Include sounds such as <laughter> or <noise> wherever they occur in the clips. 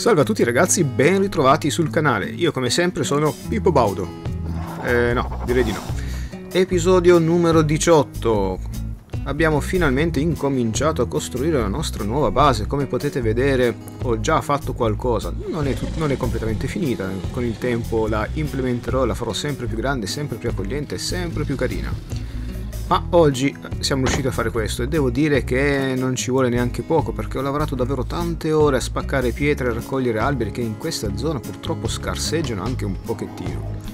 Salve a tutti ragazzi, ben ritrovati sul canale. Io come sempre sono Pippo Baudo. Eh no, direi di no. Episodio numero 18. Abbiamo finalmente incominciato a costruire la nostra nuova base. Come potete vedere ho già fatto qualcosa. Non è, non è completamente finita. Con il tempo la implementerò, la farò sempre più grande, sempre più accogliente sempre più carina. Ma oggi siamo riusciti a fare questo e devo dire che non ci vuole neanche poco perché ho lavorato davvero tante ore a spaccare pietre e raccogliere alberi che in questa zona purtroppo scarseggiano anche un pochettino.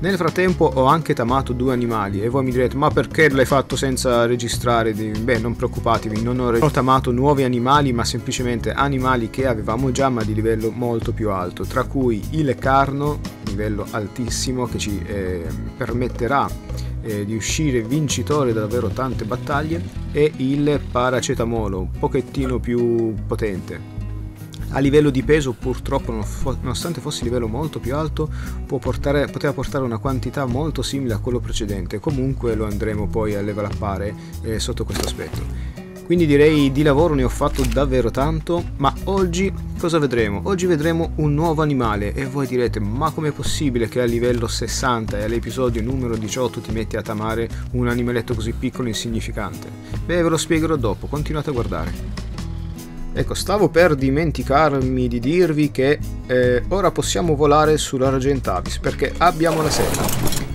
Nel frattempo ho anche tamato due animali e voi mi direte ma perché l'hai fatto senza registrare? Beh non preoccupatevi, non ho tamato nuovi animali ma semplicemente animali che avevamo già ma di livello molto più alto, tra cui il carno, livello altissimo che ci eh, permetterà eh, di uscire vincitore da davvero tante battaglie e il paracetamolo, un pochettino più potente. A livello di peso purtroppo nonostante fosse livello molto più alto portare, poteva portare una quantità molto simile a quello precedente, comunque lo andremo poi a level upare eh, sotto questo aspetto. Quindi direi di lavoro ne ho fatto davvero tanto, ma oggi cosa vedremo? Oggi vedremo un nuovo animale e voi direte ma com'è possibile che a livello 60 e all'episodio numero 18 ti metti a tamare un animaletto così piccolo e insignificante? Beh ve lo spiegherò dopo, continuate a guardare. Ecco, stavo per dimenticarmi di dirvi che eh, ora possiamo volare sull'Argentavis perché abbiamo la seta.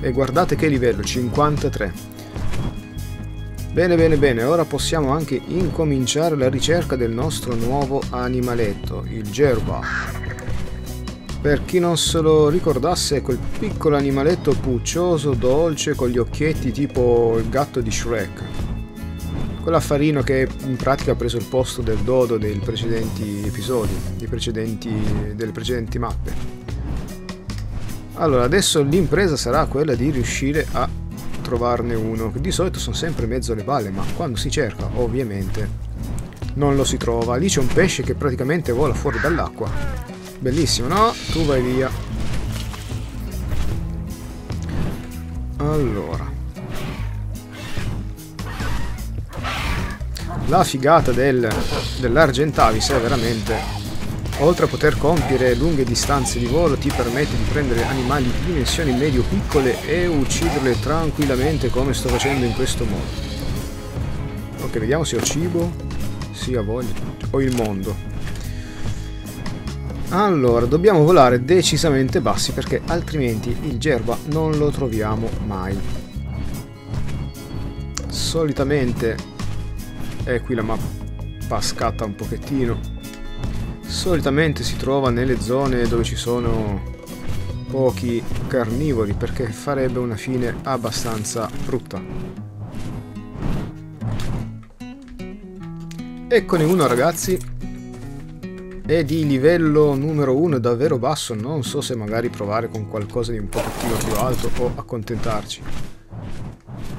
E guardate che livello, 53. Bene, bene, bene, ora possiamo anche incominciare la ricerca del nostro nuovo animaletto, il Gerba. Per chi non se lo ricordasse, è quel piccolo animaletto puccioso, dolce, con gli occhietti tipo il gatto di Shrek. Quell'affarino che in pratica ha preso il posto del dodo dei precedenti episodi, precedenti, delle precedenti mappe. Allora, adesso l'impresa sarà quella di riuscire a trovarne uno. Di solito sono sempre mezzo alle balle, ma quando si cerca, ovviamente, non lo si trova. Lì c'è un pesce che praticamente vola fuori dall'acqua. Bellissimo, no? Tu vai via. Allora. La figata del, dell'Argentavis è veramente Oltre a poter compiere lunghe distanze di volo ti permette di prendere animali di dimensioni medio-piccole e ucciderle tranquillamente come sto facendo in questo modo. Ok, vediamo se ho cibo, sì, ho voglia, ho il mondo. Allora, dobbiamo volare decisamente bassi perché altrimenti il gerba non lo troviamo mai. Solitamente, è qui la mappa scatta un pochettino, solitamente si trova nelle zone dove ci sono pochi carnivori perché farebbe una fine abbastanza brutta. Eccone uno ragazzi, è di livello numero 1 davvero basso, non so se magari provare con qualcosa di un pochettino più alto o accontentarci.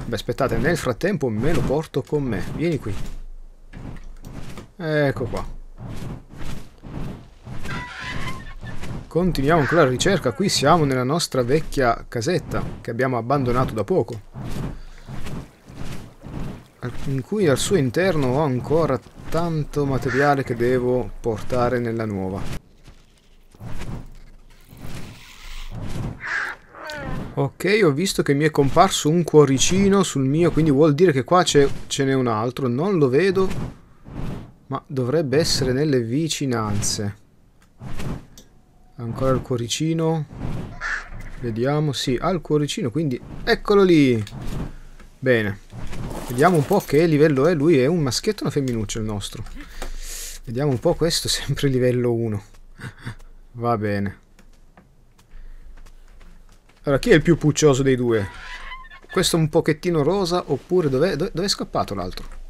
Beh aspettate, nel frattempo me lo porto con me, vieni qui. Ecco qua. Continuiamo con la ricerca, qui siamo nella nostra vecchia casetta che abbiamo abbandonato da poco. In cui al suo interno ho ancora tanto materiale che devo portare nella nuova. Ok, ho visto che mi è comparso un cuoricino sul mio, quindi vuol dire che qua ce n'è un altro. Non lo vedo, ma dovrebbe essere nelle vicinanze. Ancora il cuoricino. Vediamo, sì, ha il cuoricino, quindi eccolo lì. Bene. Vediamo un po' che livello è. Lui è un maschietto o una femminuccia il nostro? Vediamo un po' questo, <laughs> sempre livello 1. Va bene. Allora, chi è il più puccioso dei due? Questo un pochettino rosa oppure dov'è dov dov scappato l'altro?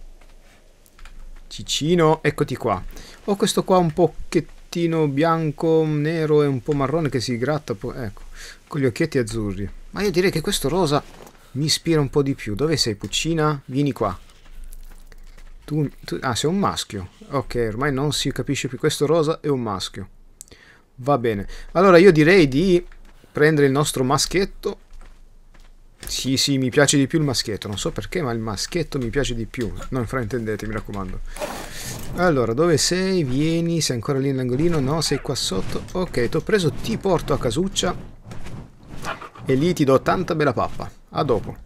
Cicino, eccoti qua. Ho questo qua un pochettino bianco, nero e un po' marrone che si gratta, ecco, con gli occhietti azzurri. Ma io direi che questo rosa mi ispira un po' di più. Dove sei, Puccina? Vieni qua. Tu, tu, ah, sei un maschio. Ok, ormai non si capisce più. Questo rosa è un maschio. Va bene. Allora io direi di prendere il nostro maschietto Sì, sì, mi piace di più il maschietto. Non so perché, ma il maschietto mi piace di più. Non fraintendete, mi raccomando. Allora, dove sei? Vieni, sei ancora lì nell'angolino? No, sei qua sotto. Ok, ti ho preso, ti porto a casuccia. E lì ti do tanta bella pappa. A dopo.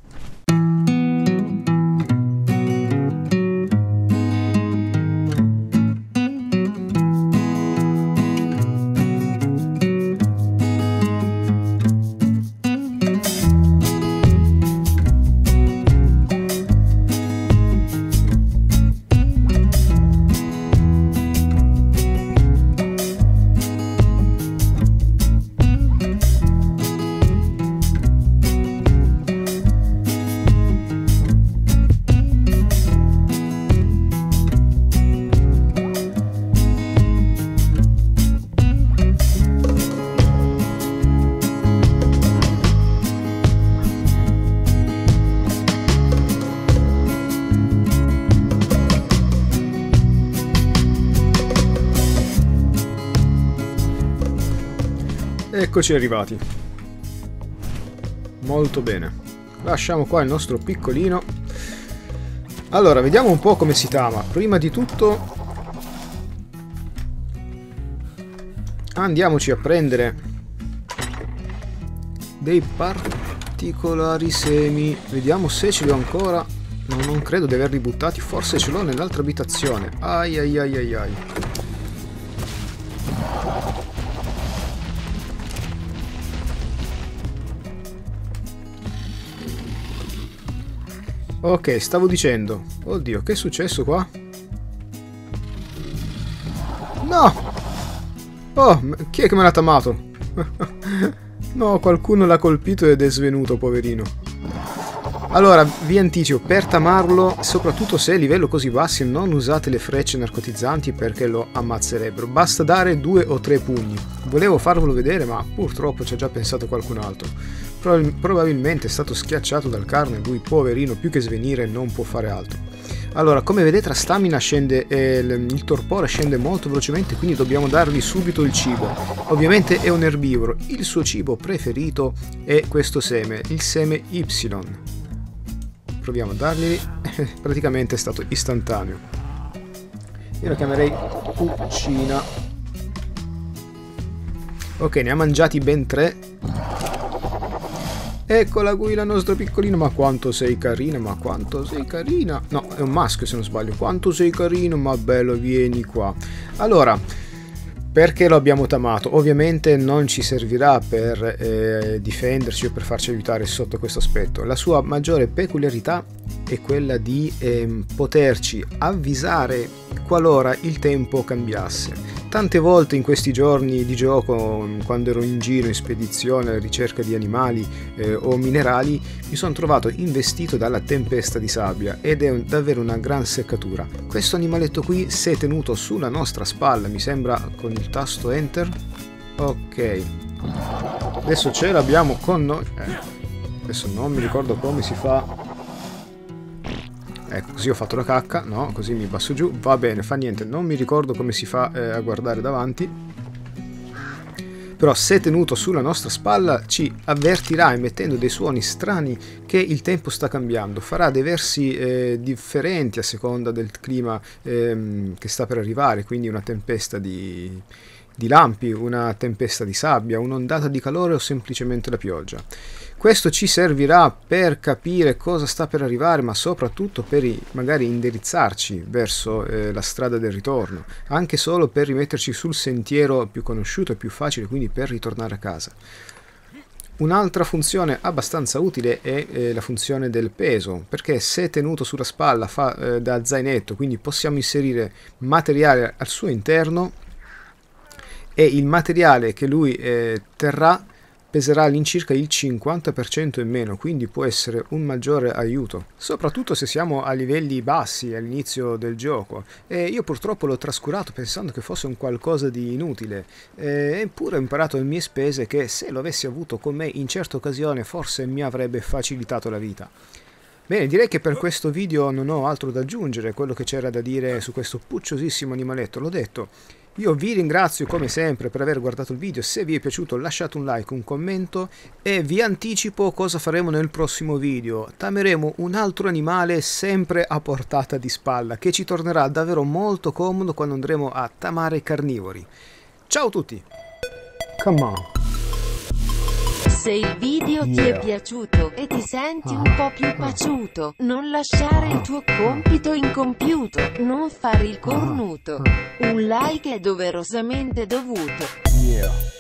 Eccoci arrivati. Molto bene. Lasciamo qua il nostro piccolino. Allora, vediamo un po' come si tama. Prima di tutto... Andiamoci a prendere dei particolari semi. Vediamo se ce li ho ancora. No, non credo di averli buttati. Forse ce l'ho nell'altra abitazione. Ai ai ai ai ai. Ok, stavo dicendo. Oddio, che è successo qua? No! Oh, chi è che me l'ha tamato? <laughs> no, qualcuno l'ha colpito ed è svenuto, poverino. Allora, vi anticipo, per tamarlo, soprattutto se è livello così bassi, non usate le frecce narcotizzanti perché lo ammazzerebbero. Basta dare due o tre pugni. Volevo farvelo vedere, ma purtroppo ci ha già pensato qualcun altro. Probabilmente è stato schiacciato dal carne e lui, poverino, più che svenire non può fare altro. Allora, come vedete la stamina scende, eh, il torpore scende molto velocemente, quindi dobbiamo dargli subito il cibo. Ovviamente è un erbivoro, il suo cibo preferito è questo seme, il seme Y. Proviamo a dargli, <laughs> praticamente è stato istantaneo. Io lo chiamerei cucina. Ok, ne ha mangiati ben tre Eccola qui la nostra piccolina, ma quanto sei carina, ma quanto sei carina. No, è un maschio se non sbaglio. Quanto sei carino, ma bello, vieni qua. Allora, perché lo abbiamo tamato? Ovviamente non ci servirà per eh, difenderci o per farci aiutare sotto questo aspetto. La sua maggiore peculiarità è quella di eh, poterci avvisare qualora il tempo cambiasse. Tante volte in questi giorni di gioco, quando ero in giro in spedizione alla ricerca di animali eh, o minerali, mi sono trovato investito dalla tempesta di sabbia ed è un, davvero una gran seccatura. Questo animaletto qui è tenuto sulla nostra spalla, mi sembra con il tasto Enter. Ok. Adesso ce l'abbiamo con noi. Eh, adesso non mi ricordo come si fa Ecco, così ho fatto la cacca, no, così mi basso giù, va bene, fa niente, non mi ricordo come si fa eh, a guardare davanti, però se tenuto sulla nostra spalla ci avvertirà emettendo dei suoni strani che il tempo sta cambiando, farà dei versi eh, differenti a seconda del clima ehm, che sta per arrivare, quindi una tempesta di, di lampi, una tempesta di sabbia, un'ondata di calore o semplicemente la pioggia. Questo ci servirà per capire cosa sta per arrivare, ma soprattutto per magari indirizzarci verso eh, la strada del ritorno, anche solo per rimetterci sul sentiero più conosciuto e più facile, quindi per ritornare a casa. Un'altra funzione abbastanza utile è eh, la funzione del peso, perché se tenuto sulla spalla fa eh, da zainetto, quindi possiamo inserire materiale al suo interno e il materiale che lui eh, terrà peserà all'incirca il 50% in meno, quindi può essere un maggiore aiuto, soprattutto se siamo a livelli bassi all'inizio del gioco. E io purtroppo l'ho trascurato pensando che fosse un qualcosa di inutile, eppure ho imparato a mie spese che se lo avessi avuto con me in certe occasioni forse mi avrebbe facilitato la vita. Bene, direi che per questo video non ho altro da aggiungere, quello che c'era da dire su questo pucciosissimo animaletto l'ho detto. Io vi ringrazio come sempre per aver guardato il video, se vi è piaciuto lasciate un like, un commento e vi anticipo cosa faremo nel prossimo video. Tameremo un altro animale sempre a portata di spalla che ci tornerà davvero molto comodo quando andremo a tamare carnivori. Ciao a tutti! Come on! Se il video ti è piaciuto e ti senti un po' più paciuto, non lasciare il tuo compito incompiuto, non fare il cornuto. Un like è doverosamente dovuto. Yeah.